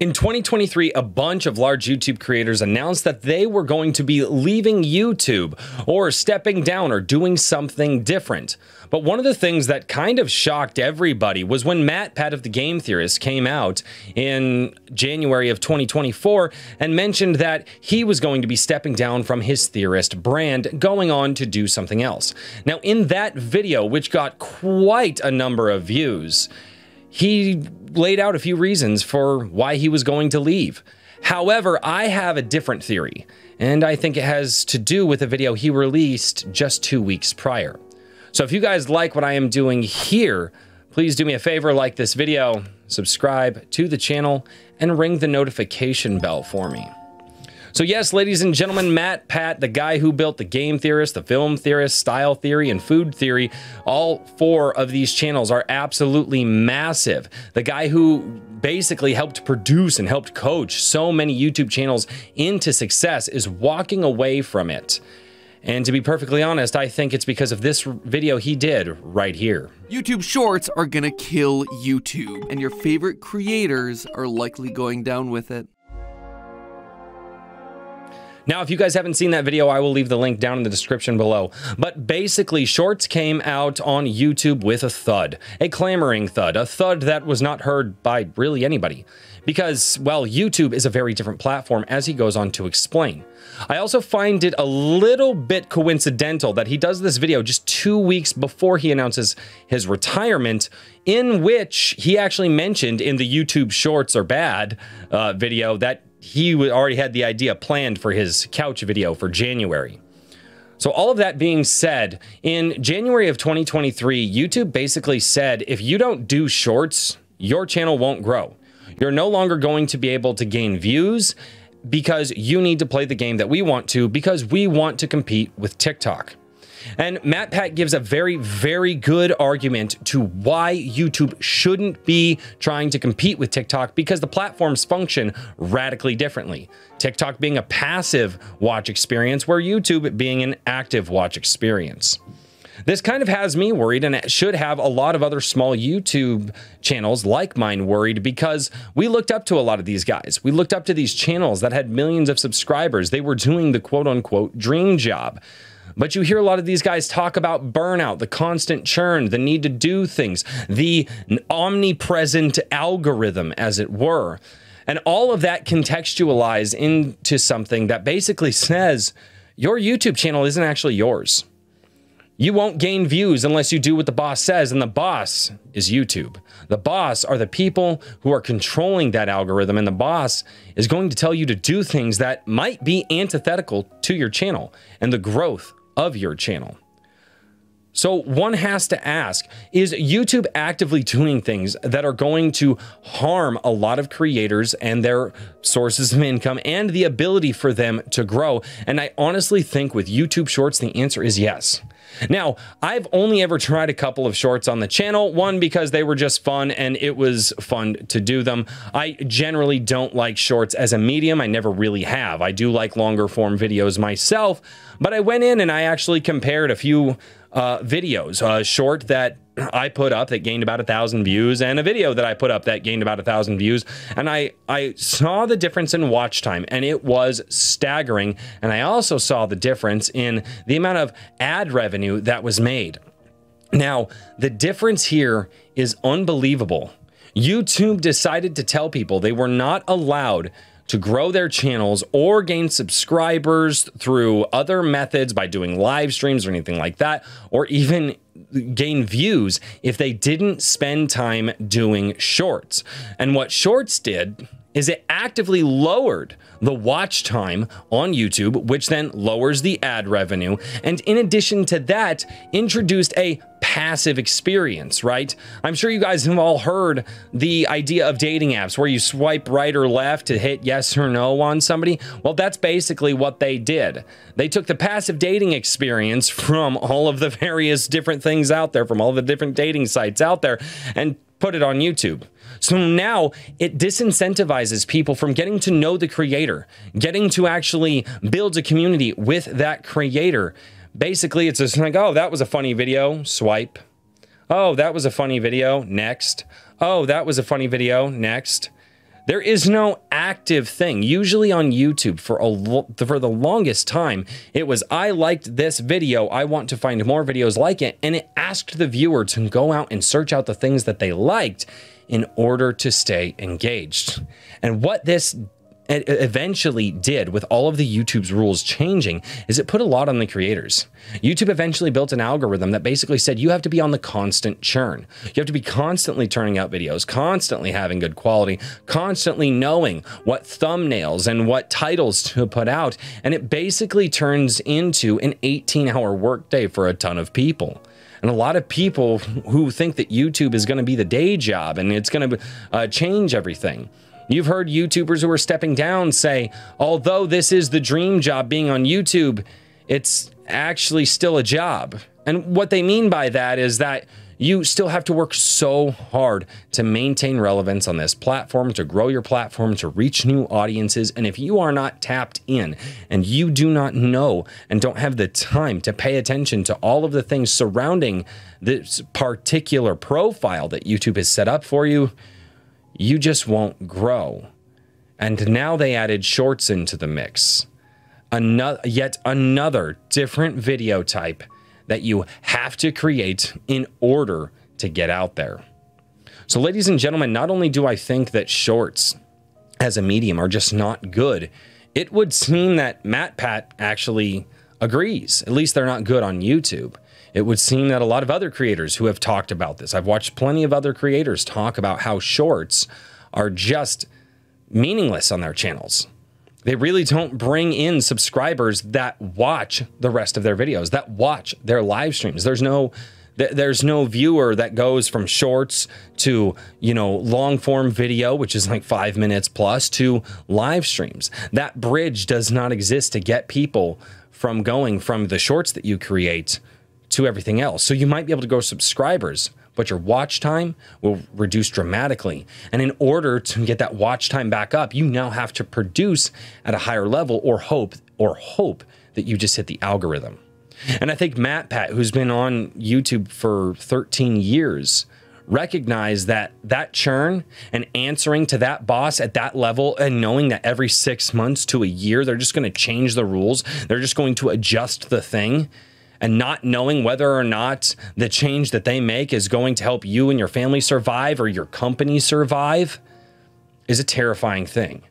In 2023, a bunch of large YouTube creators announced that they were going to be leaving YouTube or stepping down or doing something different. But one of the things that kind of shocked everybody was when MatPat of the Game Theorist came out in January of 2024 and mentioned that he was going to be stepping down from his Theorist brand, going on to do something else. Now, in that video, which got quite a number of views, he laid out a few reasons for why he was going to leave. However, I have a different theory, and I think it has to do with a video he released just two weeks prior. So if you guys like what I am doing here, please do me a favor, like this video, subscribe to the channel, and ring the notification bell for me. So yes, ladies and gentlemen, MatPat, the guy who built the game theorist, the film theorist, style theory, and food theory, all four of these channels are absolutely massive. The guy who basically helped produce and helped coach so many YouTube channels into success is walking away from it. And to be perfectly honest, I think it's because of this video he did right here. YouTube Shorts are gonna kill YouTube, and your favorite creators are likely going down with it. Now, if you guys haven't seen that video, I will leave the link down in the description below. But basically, Shorts came out on YouTube with a thud, a clamoring thud, a thud that was not heard by really anybody. Because, well, YouTube is a very different platform, as he goes on to explain. I also find it a little bit coincidental that he does this video just two weeks before he announces his retirement, in which he actually mentioned in the YouTube Shorts are bad uh, video that he already had the idea planned for his couch video for January. So, all of that being said, in January of 2023, YouTube basically said if you don't do shorts, your channel won't grow. You're no longer going to be able to gain views because you need to play the game that we want to because we want to compete with TikTok. And Matt MatPat gives a very, very good argument to why YouTube shouldn't be trying to compete with TikTok because the platforms function radically differently. TikTok being a passive watch experience, where YouTube being an active watch experience. This kind of has me worried, and it should have a lot of other small YouTube channels like mine worried because we looked up to a lot of these guys. We looked up to these channels that had millions of subscribers. They were doing the quote unquote dream job. But you hear a lot of these guys talk about burnout, the constant churn, the need to do things, the omnipresent algorithm, as it were. And all of that contextualized into something that basically says your YouTube channel isn't actually yours. You won't gain views unless you do what the boss says, and the boss is YouTube. The boss are the people who are controlling that algorithm, and the boss is going to tell you to do things that might be antithetical to your channel and the growth of your channel. So one has to ask, is YouTube actively doing things that are going to harm a lot of creators and their sources of income and the ability for them to grow? And I honestly think with YouTube Shorts, the answer is yes. Now, I've only ever tried a couple of shorts on the channel. One, because they were just fun and it was fun to do them. I generally don't like shorts as a medium. I never really have. I do like longer form videos myself, but I went in and I actually compared a few uh, videos, a short that I put up that gained about a thousand views and a video that I put up that gained about a thousand views. And I, I saw the difference in watch time and it was staggering. And I also saw the difference in the amount of ad revenue that was made. Now, the difference here is unbelievable. YouTube decided to tell people they were not allowed to grow their channels or gain subscribers through other methods by doing live streams or anything like that, or even gain views if they didn't spend time doing shorts. And what shorts did is it actively lowered the watch time on YouTube, which then lowers the ad revenue. And in addition to that, introduced a passive experience, right? I'm sure you guys have all heard the idea of dating apps where you swipe right or left to hit yes or no on somebody. Well, that's basically what they did. They took the passive dating experience from all of the various different things out there, from all the different dating sites out there, and put it on YouTube. So now it disincentivizes people from getting to know the creator, getting to actually build a community with that creator. Basically, it's just like, oh, that was a funny video, swipe. Oh, that was a funny video, next. Oh, that was a funny video, next. There is no active thing. Usually on YouTube for a for the longest time, it was I liked this video, I want to find more videos like it, and it asked the viewer to go out and search out the things that they liked in order to stay engaged. And what this eventually did with all of the YouTube's rules changing is it put a lot on the creators. YouTube eventually built an algorithm that basically said you have to be on the constant churn. You have to be constantly turning out videos, constantly having good quality, constantly knowing what thumbnails and what titles to put out. And it basically turns into an 18 hour workday for a ton of people. And a lot of people who think that YouTube is going to be the day job and it's going to uh, change everything. You've heard YouTubers who are stepping down say, although this is the dream job being on YouTube, it's actually still a job. And what they mean by that is that you still have to work so hard to maintain relevance on this platform, to grow your platform, to reach new audiences. And if you are not tapped in and you do not know and don't have the time to pay attention to all of the things surrounding this particular profile that YouTube has set up for you, you just won't grow. And now they added shorts into the mix. Another, yet another different video type that you have to create in order to get out there. So, ladies and gentlemen, not only do I think that shorts as a medium are just not good, it would seem that MatPat actually agrees. At least they're not good on YouTube. It would seem that a lot of other creators who have talked about this, I've watched plenty of other creators talk about how shorts are just meaningless on their channels. They really don't bring in subscribers that watch the rest of their videos, that watch their live streams. There's no there's no viewer that goes from shorts to you know long form video which is like 5 minutes plus to live streams that bridge does not exist to get people from going from the shorts that you create to everything else so you might be able to grow subscribers but your watch time will reduce dramatically. And in order to get that watch time back up, you now have to produce at a higher level or hope or hope that you just hit the algorithm. And I think MatPat, who's been on YouTube for 13 years, recognize that that churn and answering to that boss at that level and knowing that every six months to a year, they're just going to change the rules. They're just going to adjust the thing and not knowing whether or not the change that they make is going to help you and your family survive or your company survive is a terrifying thing.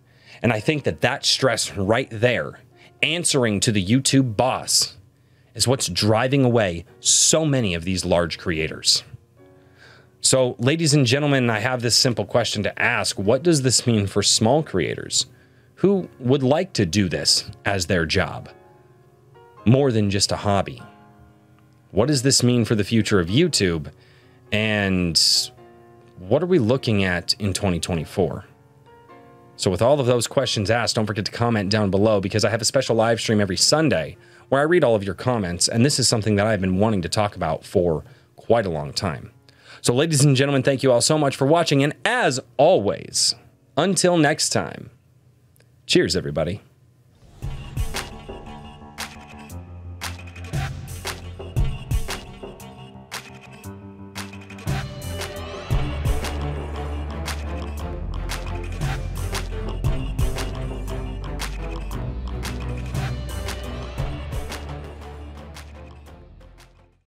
And I think that that stress right there, answering to the YouTube boss, is what's driving away so many of these large creators. So, ladies and gentlemen, I have this simple question to ask What does this mean for small creators who would like to do this as their job? More than just a hobby. What does this mean for the future of YouTube? And what are we looking at in 2024? So, with all of those questions asked, don't forget to comment down below because I have a special live stream every Sunday where I read all of your comments. And this is something that I've been wanting to talk about for quite a long time. So, ladies and gentlemen, thank you all so much for watching. And as always, until next time, cheers, everybody.